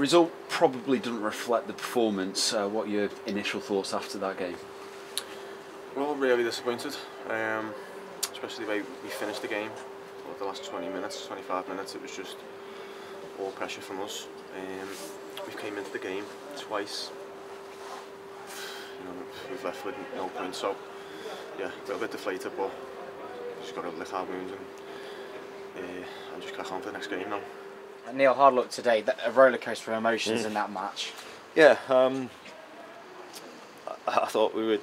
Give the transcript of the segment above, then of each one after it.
result probably doesn't reflect the performance. Uh, what your initial thoughts after that game? Well, really disappointed, um, especially the way we finished the game. the last 20 minutes, 25 minutes, it was just all pressure from us. Um, we came into the game twice. You know, we've left with no points, so yeah, a little bit deflated, but just got to lick our wounds and, uh, and just crack on for the next game now. Neil, hard luck today. A roller coaster of emotions mm. in that match. Yeah, um, I, I, thought we would.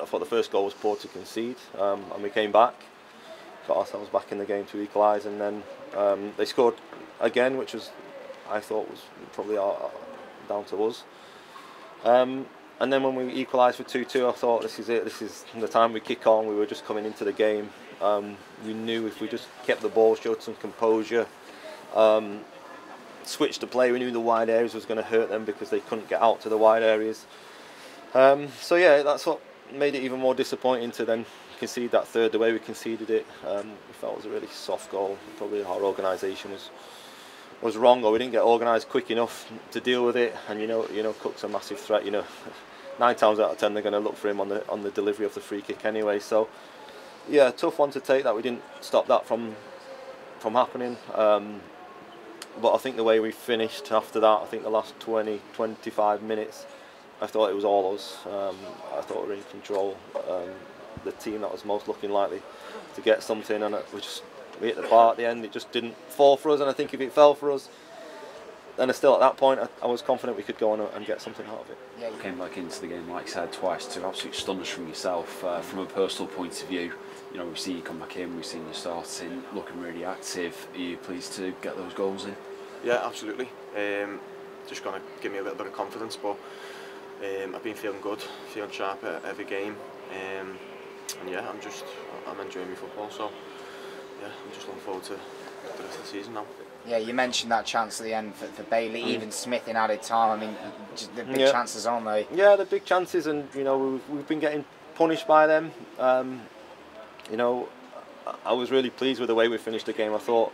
I thought the first goal was poor to concede, um, and we came back, got ourselves back in the game to equalise, and then um, they scored again, which was I thought was probably our, down to us. Um, and then when we equalised for 2-2, I thought this is it. This is the time we kick on. We were just coming into the game. Um, we knew if we just kept the ball, showed some composure, um, to play, we knew the wide areas was going to hurt them because they couldn't get out to the wide areas. Um, so yeah, that's what made it even more disappointing to then concede that third the way we conceded it. Um, we felt it was a really soft goal. Probably our organisation was was wrong or we didn't get organised quick enough to deal with it. And you know, you know, Cook's a massive threat. You know, nine times out of ten they're going to look for him on the on the delivery of the free kick anyway. So yeah, tough one to take that we didn't stop that from from happening. Um, but I think the way we finished after that, I think the last 20, 25 minutes, I thought it was all us. Um, I thought we were in control. Um, the team that was most looking likely to get something, and we just we hit the bar at the end. It just didn't fall for us, and I think if it fell for us, then still at that point, I, I was confident we could go on and get something out of it. Yeah, you came back into the game, like I said, twice, to absolute stunners from yourself. Uh, from a personal point of view, you know, we've seen you come back in, we've seen you starting, looking really active. Are you pleased to get those goals in? Yeah, absolutely. Um, just going to give me a little bit of confidence, but um, I've been feeling good, feeling sharp at every game. Um, and yeah, I'm just, I'm enjoying my football, so yeah, I'm just looking forward to the rest of the season now. Yeah, you mentioned that chance at the end for, for Bailey, mm. even Smith in added time. I mean, the big yeah. chances, aren't they? Yeah, the big chances, and you know, we've, we've been getting punished by them. Um, you know, I was really pleased with the way we finished the game. I thought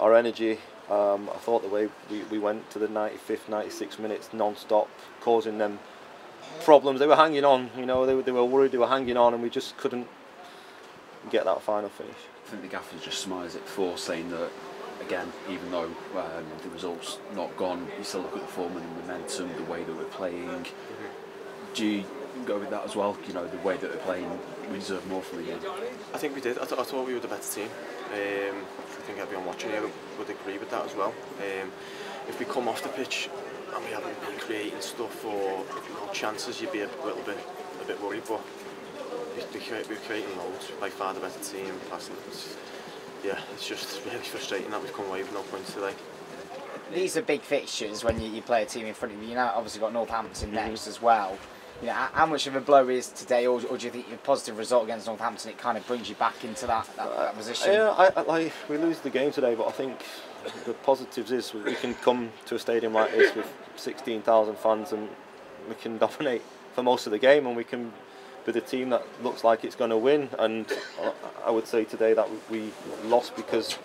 our energy, um, I thought the way we, we went to the 95th, 96 minutes non-stop, causing them problems. They were hanging on, you know, they were, they were worried, they were hanging on, and we just couldn't get that final finish. I think the gaffer just smiles at four, saying that, again, even though um, the result's not gone, you still look at the form and the momentum, the way that we're playing. Mm -hmm. Do you go with that as well? You know, the way that we're playing, we deserve more from the game. I think we did. I, th I thought we were the better team. Um, I think everyone watching here would agree with that as well. Um, if we come off the pitch and we haven't been creating stuff or you know, chances, you'd be a little bit a bit worried. But we, we're creating loads. By far the better team. Passing, it's, yeah, it's just really frustrating that we've come away with no points today. These are big fixtures when you, you play a team in front of you. You know, obviously got Northampton mm -hmm. next as well know, how much of a blow is today, or, or do you think a positive result against Northampton it kind of brings you back into that, that, that position? Uh, yeah, I, I, like we lose the game today, but I think the positives is we can come to a stadium like this with 16,000 fans and we can dominate for most of the game, and we can be the team that looks like it's going to win. And uh, I would say today that we lost because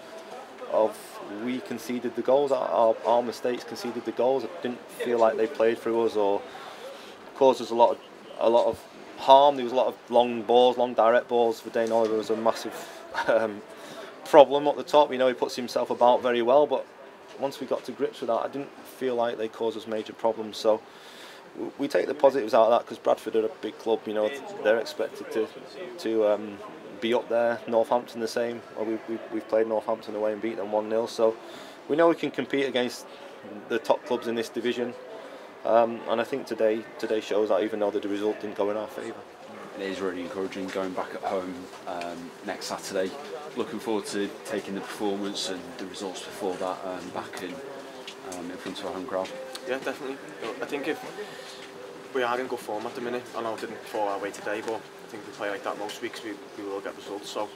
of we conceded the goals, our, our mistakes conceded the goals. It didn't feel like they played through us or caused us a lot of a lot of harm. There was a lot of long balls, long direct balls for Vadaine Oliver was a massive um, problem at the top. You know, he puts himself about very well, but once we got to grips with that, I didn't feel like they caused us major problems. So we take the positives out of that because Bradford are a big club. You know, they're expected to to um, be up there. Northampton the same. We, we, we've played Northampton away and beat them 1 0. So we know we can compete against the top clubs in this division. Um, and I think today today shows that even though the result didn't go in our favour. It is really encouraging going back at home um, next Saturday. Looking forward to taking the performance and the results before that um, back in, um, in front of our home crowd. Yeah, definitely. I think if we are in good form at the minute, I know it didn't fall our way today, but I think if we play like that most weeks, we, we will get results. So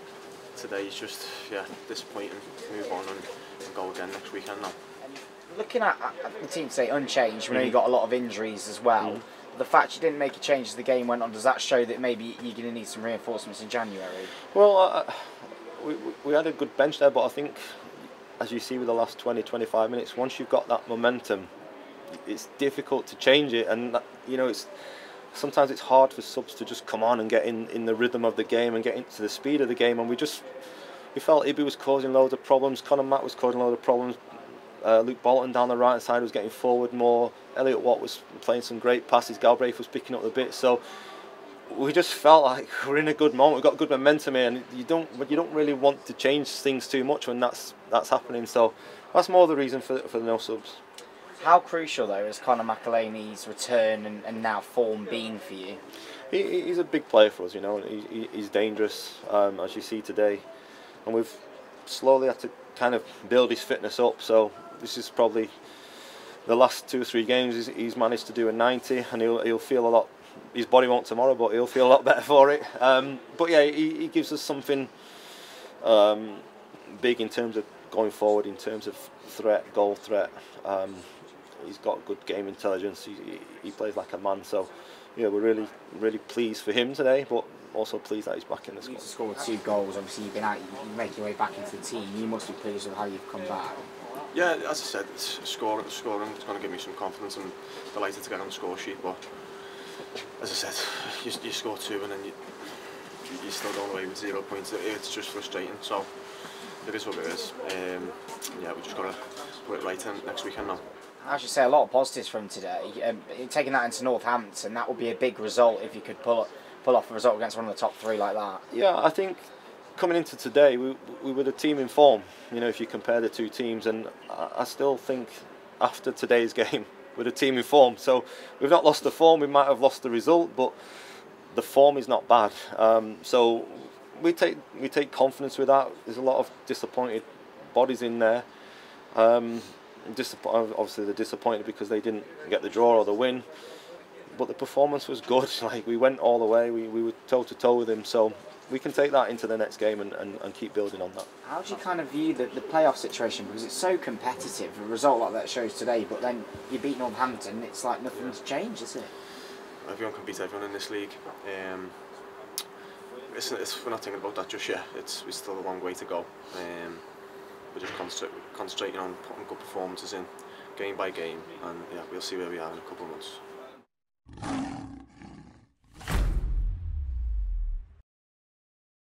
today is just yeah disappointing. Move on and, and go again next weekend now looking at, at the team say unchanged, we know you got a lot of injuries as well. Mm. The fact you didn't make a change as the game went on, does that show that maybe you're going to need some reinforcements in January? Well, uh, we, we had a good bench there, but I think as you see with the last 20, 25 minutes, once you've got that momentum, it's difficult to change it, and that, you know it's sometimes it's hard for subs to just come on and get in, in the rhythm of the game and get into the speed of the game, and we just we felt Ibi was causing loads of problems, Conor Mack was causing loads of problems, uh, Luke Bolton down the right side was getting forward more, Elliot Watt was playing some great passes, Galbraith was picking up the bit, so we just felt like we're in a good moment. We've got good momentum here, and you don't you don't really want to change things too much when that's that's happening. So that's more the reason for for the no subs. How crucial though has Conor McAleny's return and, and now form been for you? He, he's a big player for us, you know. He, he's dangerous, um, as you see today, and we've slowly had to kind of build his fitness up. So this is probably the last two or three games he's, he's managed to do a 90, and he'll he'll feel a lot his body won't tomorrow, but he'll feel a lot better for it. Um, but yeah, he, he gives us something um, big in terms of going forward, in terms of threat, goal threat. Um, he's got good game intelligence. He, he plays like a man. So yeah, we're really really pleased for him today, but also pleased that he's back in the squad. You scored two goals. Obviously, you've been out. You make your way back into the team. You must be pleased with how you've come back. Yeah, as I said, scoring, scoring is going to give me some confidence and delighted to get on the score sheet. But as I said, you, you score two and then you, you still going away with zero points. It's just frustrating. So it is what it is. Um, yeah, we just got to put it right in next weekend now. I should say a lot of positives from today. Um, taking that into Northampton, that would be a big result if you could pull pull off a result against one of the top three like that. Yeah, I think coming into today, we we were the team in form. You know, if you compare the two teams, and I, I still think after today's game, with a team in form. So we've not lost the form. We might have lost the result, but the form is not bad. Um, so we take we take confidence with that. There's a lot of disappointed bodies in there. Um, obviously they're disappointed because they didn't get the draw or the win. But the performance was good. Like we went all the way. We, we were toe to toe with him. So we can take that into the next game and, and, and keep building on that. How do you kind of view the, the playoff situation? Because it's so competitive, a result like that shows today, but then you beat Northampton, it's like nothing's changed, is it? Everyone can beat everyone in this league. Um, it's, it's, we're not thinking about that just yet. It's we still a long way to go. Um, we're just concentrating on putting good performances in, game by game, and yeah, we'll see where we are in a couple of months.